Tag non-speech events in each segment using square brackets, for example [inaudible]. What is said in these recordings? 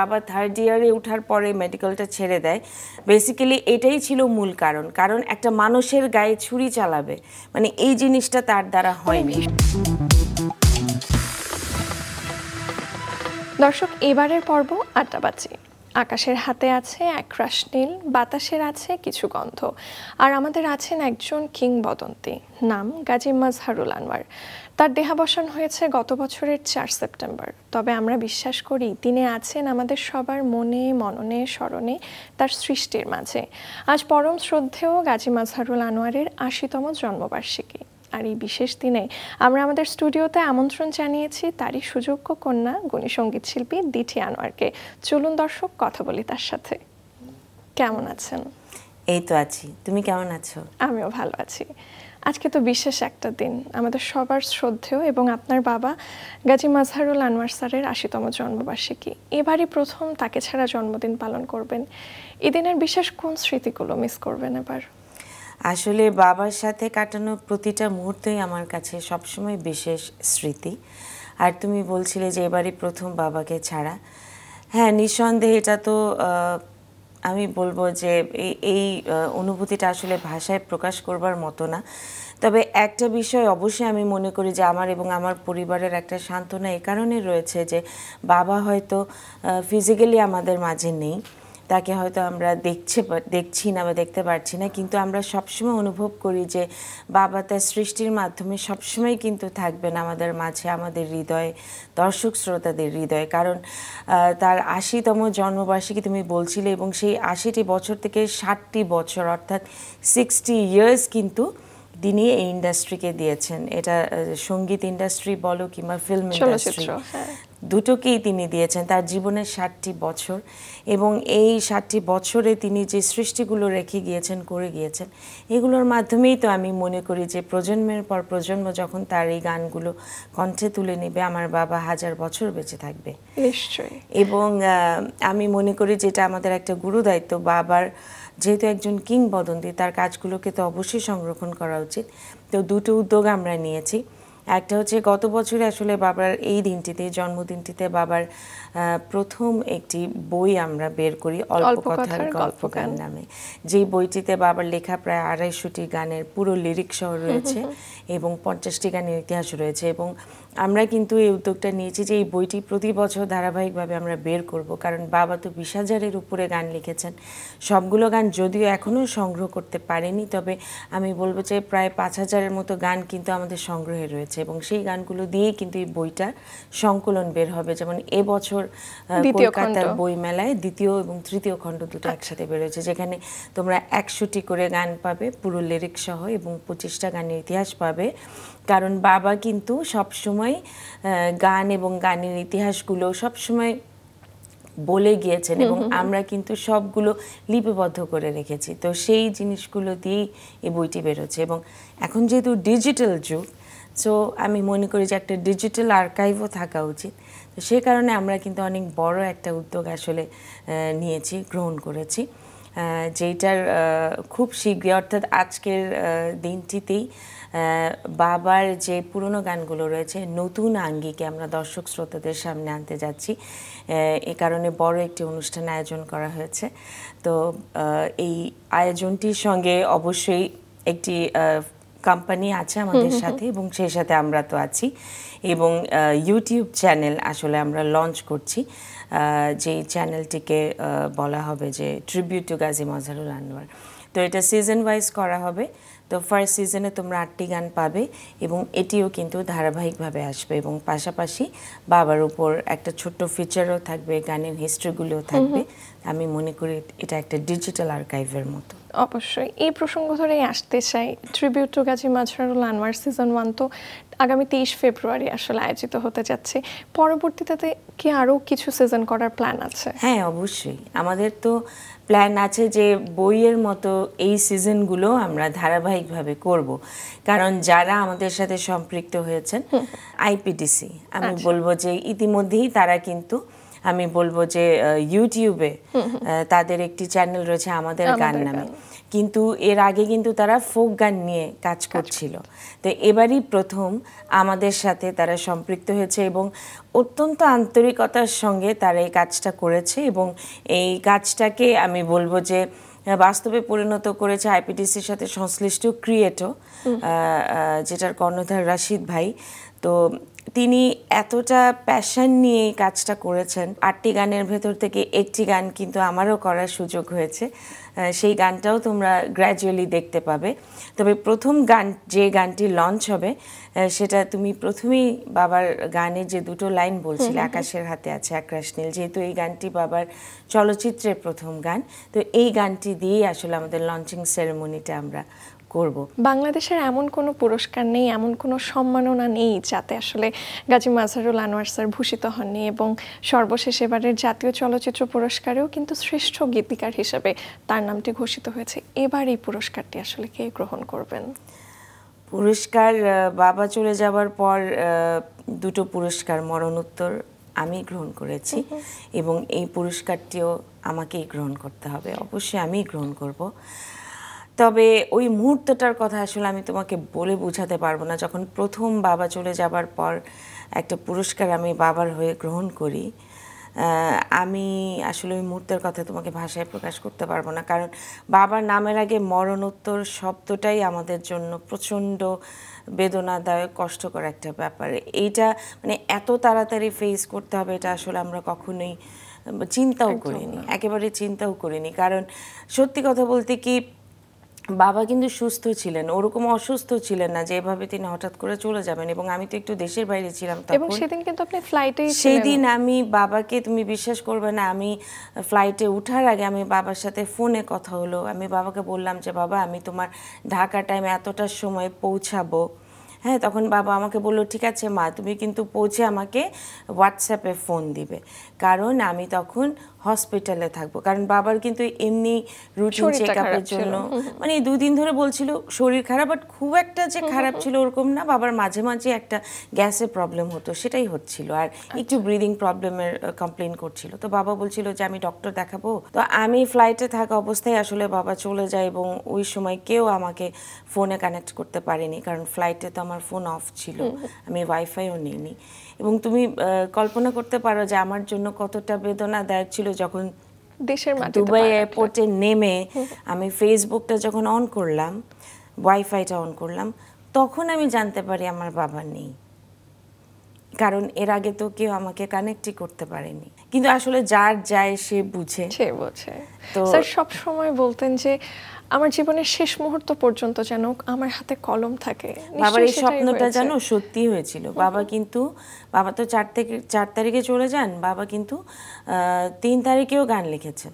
বাবা থার্ড ইয়ারে ওঠার পরে মেডিকেলটা ছেড়ে দেয়। বেসিক্যালি এটাই ছিল মূল কারণ কারণ একটা মানুষের গায়ে ছুরি চালাবে। মানে এই জিনিসটা তার দ্বারা হয়নি। দর্শক, এবারের পর্ব আড্ডাবাজি। আকাশের হাতে আছে এক রাশ নীল, বাতাসের আছে কিছু গন্ধ। আর আমাদের আছেন একজন কিংবদন্তি, নাম গাজী মাজহারুল আনোয়ার তার দেহাবসান হয়েছে গত বছরের চার সেপ্টেম্বর। তবে আমরা বিশ্বাস করি, তিনি আছেন আমাদের সবার মনে, মননে, স্মরণে, তার সৃষ্টির মাঝে। আজ পরম শ্রদ্ধেয় গাজী মাজহারুল আনোয়ারের আশিতম জন্মবার্ষিকী। আর এই বিশেষ দিনে আমরা আমাদের স্টুডিওতে আমন্ত্রণ জানিয়েছি তারই সুযোগ্য কন্যা গুণী সংগীত শিল্পী দিঠি আনোয়ারকে। চলুন দর্শক, কথা বলি তার সাথে। কেমন আছেন? এই তো আছি। তুমি কেমন আছো? আমিও ভালো আছি। আজকে তো বিশেষ একটা দিন। আমাদের সবার শ্রদ্ধেয় এবং আপনার বাবা গাজী মাজহারুল আনোয়ার স্যারের আশিতম জন্মবার্ষিকী। এবারই প্রথম তাকে ছাড়া জন্মদিন পালন করবেন। এই দিনের বিশেষ কোন স্মৃতিগুলো মিস করবেন এবার? আসলে বাবার সাথে কাটানো প্রতিটা মুহূর্তই আমার কাছে সবসময় বিশেষ স্মৃতি। আর তুমি বলছিলে যে এবারই প্রথম বাবাকে ছাড়া। হ্যাঁ নিঃসন্দেহে এটা তো আমি বলব যে এই- অনুভূতিটা আসলে ভাষায় প্রকাশ করবার মতো না। তবে একটা বিষয় অবশ্যই আমি মনে করি যে আমার এবং আমার পরিবারের একটা সান্ত্বনা এই কারণে রয়েছে যে বাবা হয়তো ফিজিক্যালি আমাদের মাঝে নেই। তাকে হয়তো আমরা দেখছে দেখছি না বা দেখতে পারছি না, কিন্তু আমরা সবসময় অনুভব করি যে বাবা তার সৃষ্টির মাধ্যমে সবসময় কিন্তু থাকবেন আমাদের মাঝে, আমাদের হৃদয়ে, দর্শক শ্রোতাদের হৃদয়ে। কারণ তার আশিতম জন্মবার্ষিকী তুমি বলছিলে এবং সেই আশিটি বছর থেকে ষাটটি বছর, অর্থাৎ সিক্সটি ইয়ার্স কিন্তু তিনি এই ইন্ডাস্ট্রিকে দিয়েছেন। এটা সংগীত ইন্ডাস্ট্রি বলো কিংবা ফিল্ম ইন্ডাস্ট্রি হ্যাঁ। দুটোকেই তিনি দিয়েছেন তার জীবনের ষাটটি বছর। এবং এই ষাটটি বছরে তিনি যে সৃষ্টিগুলো রেখে গিয়েছেন করে গিয়েছেন এগুলোর মাধ্যমেই তো আমি মনে করি যে প্রজন্মের পর প্রজন্ম যখন তার এই গানগুলো কণ্ঠে তুলে নেবে আমার বাবা হাজার বছর বেঁচে থাকবে। নিশ্চয়ই। এবং আমি মনে করি যেটা আমাদের একটা গুরু দায়িত্ব বাবার যেহেতু একজন কিংবদন্তি তার কাজগুলোকে তো অবশ্যই সংরক্ষণ করা উচিত। তো দুটো উদ্যোগ আমরা নিয়েছি। একটা হচ্ছে গত বছরে আসলে বাবার এই দিনটিতে জন্মদিনটিতে বাবার প্রথম একটি বই আমরা বের করি অল্প কথার গল্প গান গান। নামে। যেই বইটিতে বাবার লেখা প্রায় আড়াইশোটি গানের পুরো লিরিক সহ রয়েছে এবং পঞ্চাশটি গানের ইতিহাস রয়েছে এবং আমরা কিন্তু এই উদ্যোগটা নিয়েছি যে এই বইটি প্রতি বছর ধারাবাহিকভাবে আমরা বের করব। কারণ বাবা তো বিশ হাজারের উপরে গান লিখেছেন। সবগুলো গান যদিও এখনও সংগ্রহ করতে পারেনি তবে আমি বলব যে প্রায় পাঁচ হাজারের মতো গান কিন্তু আমাদের সংগ্রহে রয়েছে এবং সেই গানগুলো দিয়েই কিন্তু এই বইটা সংকলন বের হবে। যেমন এবছর কলকাতার খণ্ড। বই মেলায় দ্বিতীয় এবং তৃতীয় খণ্ড দুটো একসাথে বেরোয়েছে যেখানে তোমরা একশোটি করে গান পাবে পুরো লিরিক সহ এবং পঁচিশটা গানের ইতিহাস পাবে। কারণ বাবা কিন্তু সবসময় গান এবং গানের ইতিহাসগুলো সবসময় বলে গিয়েছেন এবং আমরা কিন্তু সবগুলো লিপিবদ্ধ করে রেখেছি। তো সেই জিনিসগুলো দিয়েই এই বইটি বেরোচ্ছে এবং এখন যেহেতু ডিজিটাল যুগ সো আমি মনে করি যে একটা ডিজিটাল আর্কাইভও থাকা উচিত। তো সেই কারণে আমরা কিন্তু অনেক বড় একটা উদ্যোগ আসলে নিয়েছি গ্রহণ করেছি আহ, খুব শীঘ্রই অর্থাৎ আজকের দিনটিতেই বাবার যে পুরনো গানগুলো রয়েছে নতুন আঙ্গিকে আমরা দর্শক শ্রোতাদের সামনে আনতে যাচ্ছি। এ কারণে বড় একটি অনুষ্ঠান আয়োজন করা হয়েছে। তো এই আয়োজনটির সঙ্গে অবশ্যই একটি কোম্পানি আছে আমাদের সাথে এবং সেই সাথে আমরা তো আছি। এবং ইউটিউব চ্যানেল আসলে আমরা লঞ্চ করছি। যেই চ্যানেলটিকে বলা হবে যে ট্রিবিউট টু গাজী মজারুল আনোয়ার তো এটা সিজন ওয়াইজ করা হবে। তো ফার্স্ট সিজনে তোমরা আটটি গান পাবে এবং এটিও কিন্তু ধারাবাহিকভাবে আসবে এবং পাশাপাশি বাবার উপর একটা ছোট্ট ফিচারও থাকবে গানের হিস্ট্রিগুলোও থাকবে। আমি মনে করি এটা একটা ডিজিটাল আর্কাইভের মতো। অবশ্যই। এই প্রসঙ্গ ধরেই আসতে চাই। Tribute to Gazi Mazharul Anwar season one তো আগামী তেইশ ফেব্রুয়ারি আসলে আয়োজিত হতে যাচ্ছে। পরবর্তীতে কি আরও কিছু সিজন করার প্ল্যান আছে? হ্যাঁ অবশ্যই। আমাদের তো প্ল্যান আছে যে বইয়ের মতো এই সিজনগুলো আমরা ধারাবাহিকভাবে করব। কারণ যারা আমাদের সাথে সম্পৃক্ত হয়েছেন আইপিডিসি আমি বলব যে ইতিমধ্যেই তারা কিন্তু আমি বলব যে ইউটিউবে তাদের একটি চ্যানেল রয়েছে আমাদের গান নামে। কিন্তু এর আগে কিন্তু তারা ফোক গান নিয়ে কাজ করছিল। তো এবারই প্রথম আমাদের সাথে তারা সম্পৃক্ত হয়েছে এবং অত্যন্ত আন্তরিকতার সঙ্গে তারা এই কাজটা করেছে এবং এই কাজটাকে আমি বলব যে বাস্তবে পরিণত করেছে আইপিডিসির সাথে সংশ্লিষ্ট ক্রিয়েটও যেটার কর্ণধার রাশিদ ভাই। তো তিনি এতটা প্যাশন নিয়ে এই কাজটা করেছেন। আটটি গানের ভেতর থেকে একটি গান কিন্তু আমারও করার সুযোগ হয়েছে। সেই গানটাও তোমরা গ্র্যাজুয়ালি দেখতে পাবে। তবে প্রথম গান যে গানটি লঞ্চ হবে সেটা তুমি প্রথমেই বাবার গানের যে দুটো লাইন বলছিলে আকাশের হাতে আছে আকাশ নীল যেহেতু এই গানটি বাবার চলচ্চিত্রের প্রথম গান তো এই গানটি দিয়েই আসলে আমাদের লঞ্চিং সেরেমনিটা আমরা করব। বাংলাদেশের এমন কোনো পুরস্কার নেই এমন কোনো সম্মাননা নেই যাতে আসলে গাজী মাজহারুল আনোয়ার স্যার ভূষিত হননি এবং সর্বশেষ এবারের জাতীয় চলচ্চিত্র পুরস্কারেও কিন্তু শ্রেষ্ঠ গীতিকার হিসেবে তার নামটি ঘোষিত হয়েছে। এবার এই পুরস্কারটি আসলে কে গ্রহণ করবেন? পুরস্কার বাবা চলে যাওয়ার পর দুটো পুরস্কার মরণোত্তর আমি গ্রহণ করেছি এবং এই পুরস্কারটিও আমাকেই গ্রহণ করতে হবে। অবশ্যই আমিই গ্রহণ করব। তবে ওই মুহূর্তটার কথা আসলে আমি তোমাকে বলে বোঝাতে পারব না। যখন প্রথম বাবা চলে যাবার পর একটা পুরস্কার আমি বাবার হয়ে গ্রহণ করি আমি আসলে ওই মুহূর্তের কথা তোমাকে ভাষায় প্রকাশ করতে পারব না। কারণ বাবার নামের আগে মরণোত্তর শব্দটাই আমাদের জন্য প্রচণ্ড বেদনাদায়ক কষ্টকর একটা ব্যাপার। এইটা মানে এত তাড়াতাড়ি ফেস করতে হবে এটা আসলে আমরা কখনোই চিন্তাও করিনি। একেবারে চিন্তাও করিনি। কারণ সত্যি কথা বলতে কি বাবা কিন্তু সুস্থ ছিলেন ওরকম অসুস্থ ছিলেন না যে এভাবে তিনি হঠাৎ করে চলে যাবেন এবং আমি তো একটু দেশের বাইরে ছিলাম এবং সেদিন কিন্তু আপনি ফ্লাইটেই সেই দিন আমি বাবাকে তুমি বিশ্বাস করবে না আমি ফ্লাইটে ওঠার আগে আমি বাবার সাথে ফোনে কথা হলো। আমি বাবাকে বললাম যে বাবা আমি তোমার ঢাকা টাইমে এতটার সময় পৌঁছাবো। হ্যাঁ তখন বাবা আমাকে বলল ঠিক আছে মা তুমি কিন্তু পৌঁছে আমাকে হোয়াটসঅ্যাপে ফোন দিবে। কারণ আমি তখন হসপিটালে থাকব। কারণ বাবার কিন্তু এমনি রুটিন চেক আপের জন্য। মানে দুদিন ধরে বলছিল শরীর খারাপ বাট খুব একটা যে খারাপ ছিল ওরকম না। বাবার মাঝে মাঝে একটা গ্যাসের প্রবলেম হতো সেটাই হচ্ছিল। আর একটু ব্রিদিং প্রবলেমের কমপ্লেন করছিল। তো বাবা বলছিল যে আমি ডক্টর দেখাবো। তো আমি ফ্লাইটে থাকা অবস্থায় আসলে বাবা চলে যায় এবং ওই সময় কেউ আমাকে ফোনে কানেক্ট করতে পারেনি। কারণ ফ্লাইটে তো আমার ফোন অফ ছিল। আমি ওয়াইফাইও নিইনি। এবং তুমি কল্পনা করতে পারো যে আমার জন্য কতটা বেদনাদায়ক ছিল যখন দেশের দুবাই এয়ারপোর্টে নেমে আমি ফেসবুকটা যখন অন করলাম ওয়াইফাইটা অন করলাম তখন আমি জানতে পারি আমার বাবা নেই। কারণ এর আগে তো কেউ আমাকে কানেক্টই করতে পারেনি। কিন্তু আসলে যার যায় সে বুঝে। সে বোঝে। তো- স্যার সব সময় বলতেন যে আমার জীবনের শেষ মুহূর্ত পর্যন্ত যেন আমার হাতে কলম থাকে। বাবার এই স্বপ্নটা যেন সত্যি হয়েছিল। বাবা কিন্তু বাবা তো চার থেকে চার তারিখে চলে যান। বাবা কিন্তু আহ, তিন তারিখেও গান লিখেছেন।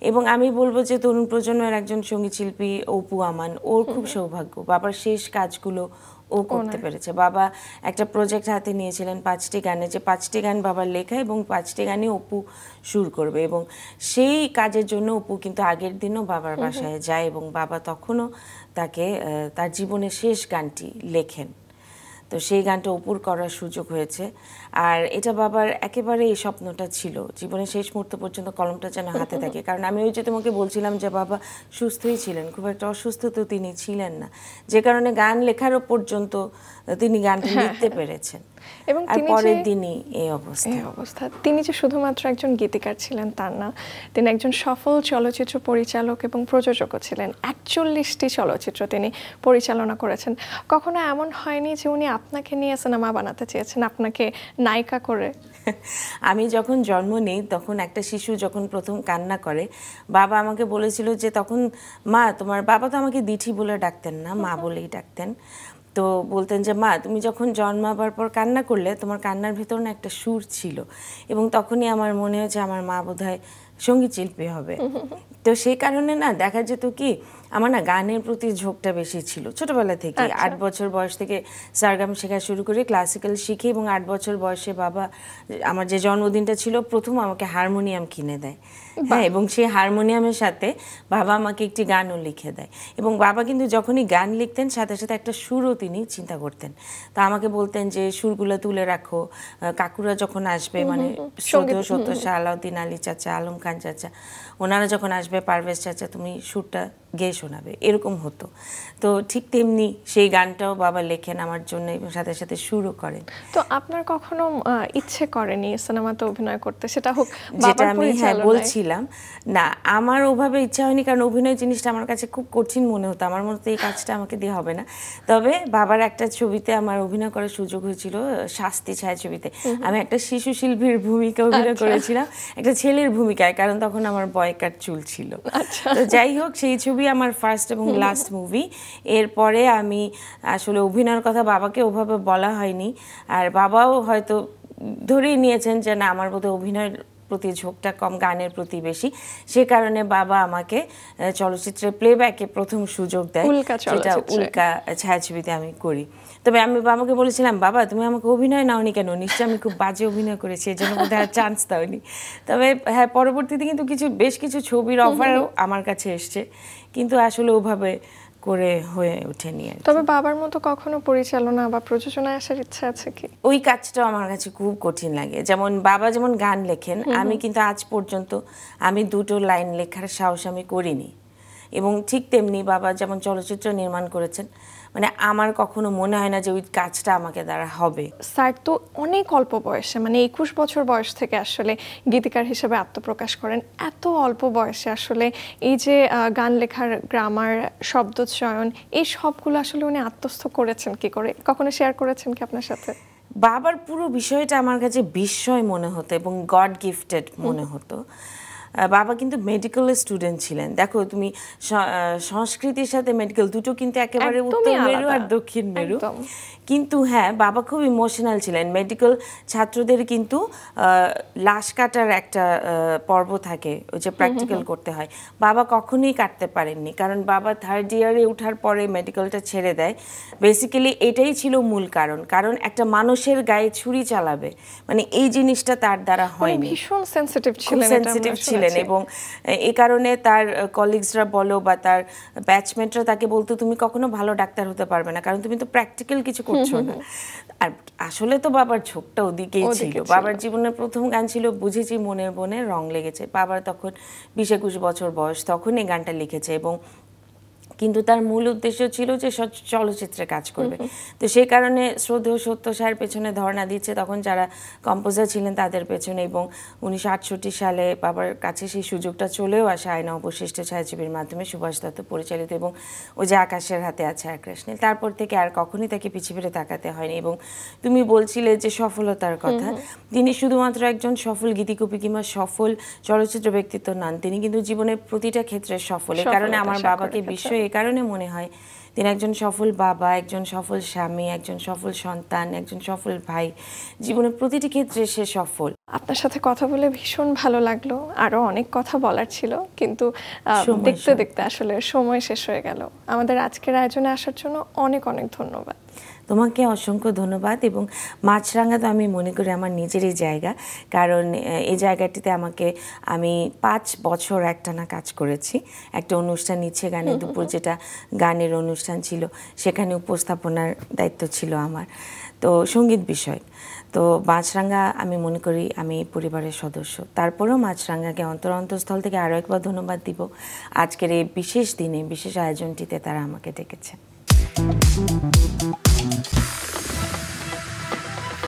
এবং আমি বলব যে তরুণ প্রজন্মের একজন সংগীত শিল্পী অপু আমান ওর খুব সৌভাগ্য। বাবার শেষ কাজগুলো ও করতে পেরেছে। বাবা একটা প্রজেক্ট হাতে নিয়েছিলেন পাঁচটি গানে যে পাঁচটি গান বাবার লেখা এবং পাঁচটি গানই অপু সুর করবে এবং সেই কাজের জন্য অপু কিন্তু আগের দিনও বাবার বাসায় যায় এবং বাবা তখনও তাকে তার জীবনের শেষ গানটি লেখেন। তো সেই গানটা অপুর করার সুযোগ হয়েছে। আর এটা বাবার একেবারে এই স্বপ্নটা ছিল। জীবনের শেষ মুহূর্ত পর্যন্ত কলমটা যেন হাতে থাকে। [laughs] কারণ আমি ওই যে তোমাকে বলছিলাম যে বাবা সুস্থই ছিলেন। খুব একটা অসুস্থ তো তিনি ছিলেন না। যে কারণে গান লেখারও পর্যন্ত তিনি গানটা [laughs] লিখতে পেরেছেন। এবং তিনি পরের দিনই এই অবস্থা। এই অবস্থা। তিনি যে শুধুমাত্র একজন গীতিকার ছিলেন তার না তিনি একজন সফল চলচ্চিত্র পরিচালক এবং প্রযোজকও ছিলেন। একচল্লিশটি চলচ্চিত্র তিনি পরিচালনা করেছেন। কখনো এমন হয়নি যে উনি আপনাকে নিয়ে সিনেমা বানাতে চেয়েছেন আপনাকে নায়িকা করে। [laughs] আমি যখন জন্ম নিই তখন একটা শিশু যখন প্রথম কান্না করে বাবা আমাকে বলেছিল যে তখন মা তোমার বাবা তো আমাকে দিঠি বলে ডাকতেন না মা বলেই ডাকতেন। তো বলতেন যে মা তুমি যখন জন্মাবার পর কান্না করলে তোমার কান্নার ভেতর না একটা সুর ছিল এবং তখনই আমার মনে হয়েছে আমার মা বোধ হয় সংগীত শিল্পী হবে। [laughs] তো সেই কারণে না দেখা যেত কি আমার না গানের প্রতি ঝোঁকটা বেশি ছিল। ছোটবেলা থেকে আচ্ছা। আট বছর বয়স থেকে সারগাম শেখা শুরু করে ক্লাসিক্যাল শিখে এবং আট বছর বয়সে বাবা আমার যে জন্মদিনটা ছিল প্রথম আমাকে হারমোনিয়াম কিনে দেয়। হ্যাঁ এবং সেই হারমোনিয়ামের সাথে বাবা আমাকে একটি গানও লিখে দেয়। এবং বাবা কিন্তু যখনই গান লিখতেন সাথে সাথে একটা সুরও তিনি চিন্তা করতেন। তা আমাকে বলতেন যে সুরগুলো তুলে রাখো। কাকুরা যখন আসবে মানে শ্রদ্ধেয় সত্য শাহ আলাউদ্দিন আলী চাচা আলম খান চাচা ওনারা যখন আসবে পারভেজ চাচা তুমি সুরটা গেয়ে শোনাবে এরকম হতো। তো ঠিক তেমনি সেই গানটাও বাবা লেখেন আমার জন্য এবং সাথে সাথে সুরও করেন। তো আপনার কখনো ইচ্ছে করেনি সিনেমাতে অভিনয় করতে? সেটা হোক যেটা আমি হ্যাঁ বলছিলাম না আমার ওভাবে ইচ্ছা হয়নি কারণ অভিনয় জিনিসটা আমার কাছে খুব কঠিন মনে হতো। আমার মনে হতো এই কাজটা আমাকে দিয়ে হবে না। তবে বাবার একটা ছবিতে আমার অভিনয় করার সুযোগ হয়েছিল শাস্তি ছায়াছবিতে। আমি একটা শিশু শিল্পীর ভূমিকা অভিনয় আচ্ছা। করেছিলাম একটা ছেলের ভূমিকায় কারণ তখন আমার বয়কার চুল ছিল। আচ্ছা। তো যাই হোক সেই ছবি আমার ফার্স্ট এবং লাস্ট মুভি এরপরে আমি আসলে অভিনয়ের কথা বাবাকে ওভাবে বলা হয়নি। আর বাবাও হয়তো ধরেই নিয়েছেন যে না আমার বোধহয় অভিনয়ের প্রতি ঝোঁকটা কম গানের প্রতি বেশি। সে কারণে বাবা আমাকে চলচ্চিত্রে প্লেব্যাকে প্রথম সুযোগ দেয়। যেটা উল্কা ছায়াছবিতে আমি করি। তবে আমি বাবাকে বলেছিলাম বাবা তুমি আমাকে অভিনয় নাওনি কেন? নিশ্চয়ই আমি খুব বাজে অভিনয় করেছি এই জন্য বোধহয় আর চান্স দাওনি। তবে হ্যাঁ পরবর্তীতে কিন্তু কিছু বেশ কিছু ছবির অফারও আমার কাছে এসছে কিন্তু আসলে ওভাবে করে হয়ে ওঠেনি তবে বাবার মতো কখনো পরিচালনা বা প্রযোজনায় আসার ইচ্ছা আছে কি? ওই কাজটা আমার কাছে খুব কঠিন লাগে। যেমন বাবা যেমন গান লেখেন আমি কিন্তু আজ পর্যন্ত আমি দুটো লাইন লেখার সাহস আমি করিনি। এবং ঠিক তেমনি বাবা যেমন চলচ্চিত্র নির্মাণ করেছেন মানে আমার কখনো মনে হয় না যে ওই কাজটা আমাকে দ্বারা হবে। স্যার তো অনেক অল্প বয়সে মানে একুশ বছর বয়স থেকে আসলে গীতিকার হিসেবে আত্মপ্রকাশ করেন এত অল্প বয়সে আসলে এই যে গান লেখার গ্রামার শব্দচয়ন এই সবগুলো আসলে উনি আত্মস্থ করেছেন কি করে? কখনো শেয়ার করেছেন কি আপনার সাথে? বাবার পুরো বিষয়টা আমার কাছে বিস্ময় মনে হতো এবং গড গিফটেড মনে হতো। বাবা কিন্তু মেডিকেল স্টুডেন্ট ছিলেন। দেখো তুমি সংস্কৃতির সাথে মেডিকেল দুটো কিন্তু একেবারে উত্তর মেরু আর দক্ষিণ মেরু। কিন্তু হ্যাঁ বাবা খুব ইমোশনাল ছিলেন। মেডিকেল ছাত্রদের কিন্তু লাশ কাটার একটা পর্ব থাকে ওই যে প্র্যাকটিক্যাল করতে হয়। বাবা কখনোই কাটতে পারেননি। কারণ বাবা থার্ড ইয়ারে ওঠার পরে মেডিকেলটা ছেড়ে দেয়। বেসিক্যালি এটাই ছিল মূল কারণ। কারণ একটা মানুষের গায়ে ছুরি চালাবে। মানে এই জিনিসটা তার দ্বারা হয়নি। ভীষণ সেন্সিটিভ ছিলেন সেন্সিটিভ ছিলেন। শুনেছি। এবং এ কারণে তার কলিগসরা বলো বা তার ব্যাচমেটরা তাকে বলতো তুমি কখনো ভালো ডাক্তার হতে পারবে না কারণ তুমি তো প্র্যাকটিক্যাল কিছু করছ না আর আসলে তো বাবার ঝোঁকটা ওদিকেই ছিল ছিল। বাবার জীবনের প্রথম গান ছিল বুঝেছি মনের মনে রং লেগেছে বাবার তখন বিশ একুশ বছর বয়স তখন এই গানটা লিখেছে এবং কিন্তু তার মূল উদ্দেশ্য ছিল যে চলচ্চিত্রে কাজ করবে। তো সেই কারণে শ্রদ্ধেয় সত্য সাহের পেছনে ধর্ণা দিচ্ছে। তখন যারা কম্পোজার ছিলেন তাদের পেছনে এবং উনিশশো আটষট্টি সালে বাবার কাছে সেই সুযোগটা চলেও আসে আয়না অবশিষ্ট ছায়াছবির মাধ্যমে সুভাষ দত্ত পরিচালিত এবং ওই যে আকাশের হাতে আছে আকাশ নীল তারপর থেকে আর কখনই তাকে পিছিয়ে ফিরে তাকাতে হয়নি এবং তুমি বলছিলে যে সফলতার কথা। তিনি শুধুমাত্র একজন সফল গীতিকবি কিংবা সফল চলচ্চিত্র ব্যক্তিত্ব নন তিনি কিন্তু জীবনের প্রতিটা ক্ষেত্রে সফল। এই কারণে আমার বাবাকে বিশ্ব কারণে মনে হয় তিনি একজন সফল বাবা একজন সফল স্বামী একজন সফল সন্তান একজন সফল ভাই। জীবনের প্রতিটি ক্ষেত্রে সে সফল। আপনার সাথে কথা বলে ভীষণ ভালো লাগল। আরও অনেক কথা বলার ছিল কিন্তু দেখতে দেখতে আসলে সময় শেষ হয়ে গেল। আমাদের আজকের আয়োজনে আসার জন্য অনেক অনেক ধন্যবাদ। তোমাকে অসংখ্য ধন্যবাদ এবং মাছরাঙা তো আমি মনে করি আমার নিজেরই জায়গা। কারণ এই জায়গাটিতে আমাকে আমি পাঁচ বছর একটানা কাজ করেছি। একটা অনুষ্ঠান নিচ্ছে গানের দুপুর যেটা গানের অনুষ্ঠান ছিল সেখানে উপস্থাপনার দায়িত্ব ছিল আমার। তো সংগীত বিষয়। তো মাছরাঙা আমি মনে করি আমি পরিবারের সদস্য। তারপরেও মাছরাঙাকে অন্তর অন্তঃস্থল থেকে আরও একবার ধন্যবাদ দিব। আজকের এই বিশেষ দিনে বিশেষ আয়োজনটিতে তারা আমাকে ডেকেছে।